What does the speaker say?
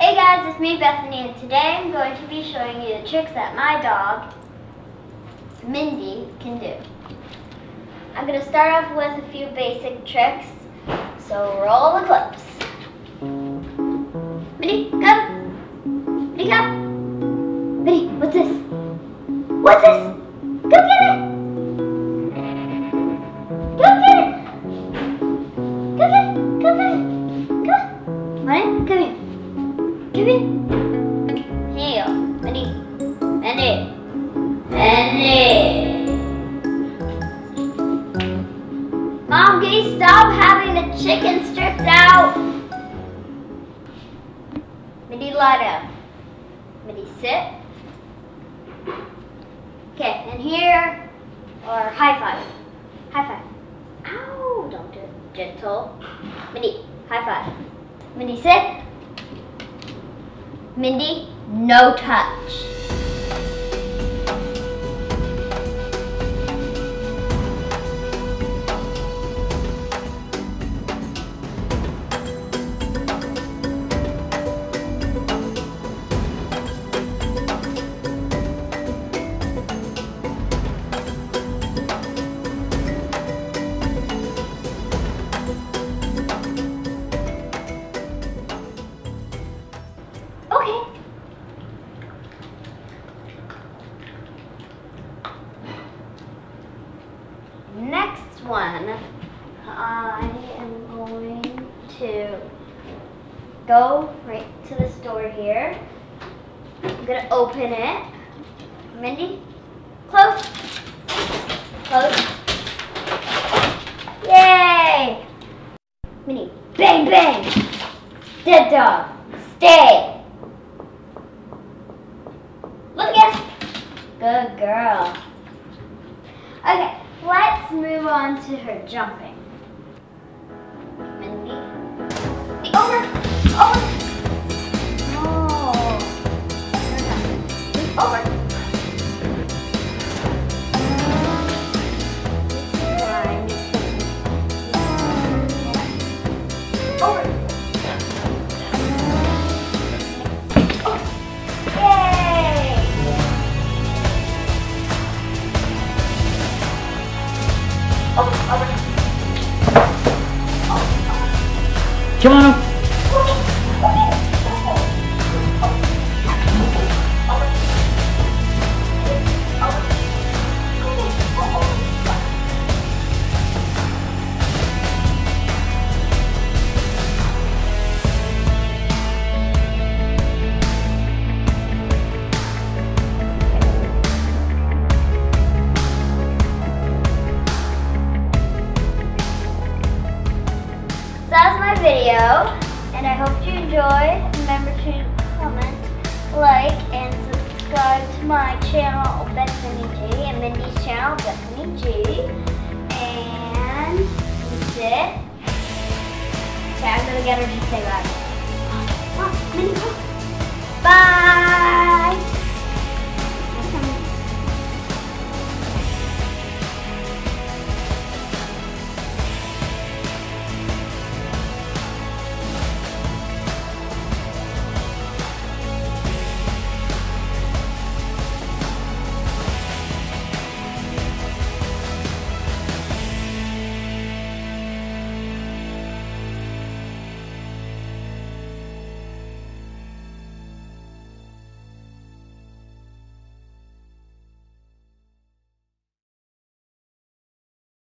it's me Bethany and today I'm going to be showing you the tricks that my dog, Mindy, can do. I'm going to start off with a few basic tricks, so roll the clips. Mindy, come! Mindy, come! Mindy, what's this? What's this? Come here. Here. Mindy. Mindy. Mom, can you stop having the chicken stripped out? Mindy, lie down. Mindy, sit. Okay, and here, or high five. High five. Ow, don't do it. Gentle. Mindy, high five. Mindy, sit. Mindy, no touch. One, I am going to go right to the store here. I'm gonna open it. Mindy, close. Close. Yay! Mindy, bang bang. Dead dog, stay. Look again. Good girl. Okay, let's move on to her jumping. Come That video, and I hope you enjoyed. Remember to comment, like, and subscribe to my channel, Bethany G, and Mindy's channel, Bethany G. And that's it. Okay, I'm gonna get her to say. Come on, ah, Mindy!